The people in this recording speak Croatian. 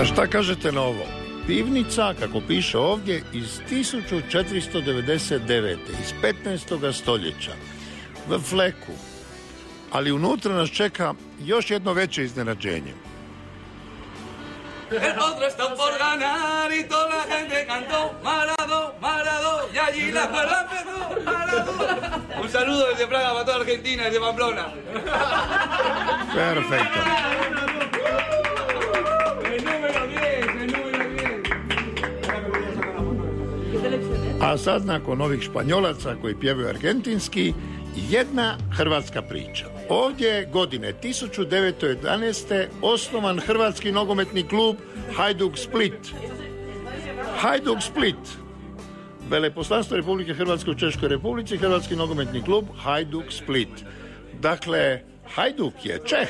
A šta kažete na ovo? Pivnica, kako piše ovdje, iz 1499. iz 15. stoljeća. V fleku. Ali unutra nas čeka još jedno veće iznenađenje. El otro está por ganar y toda la gente cantó Marado, Marado y allí la escuela empezó Marado. Un saludo desde Praga para toda Argentina, desde Pamplona. Perfekto. A sad nakon ovih španjolaca koji pjevaju argentinski, jedna hrvatska priča. Ovdje je godine 1911. osnovan hrvatski nogometni klub Hajduk Split. Hajduk Split. Veleposlanstvo Republike Hrvatske u Češkoj Republici, Hrvatski nogometni klub Hajduk Split. Dakle, Hajduk je Čeh.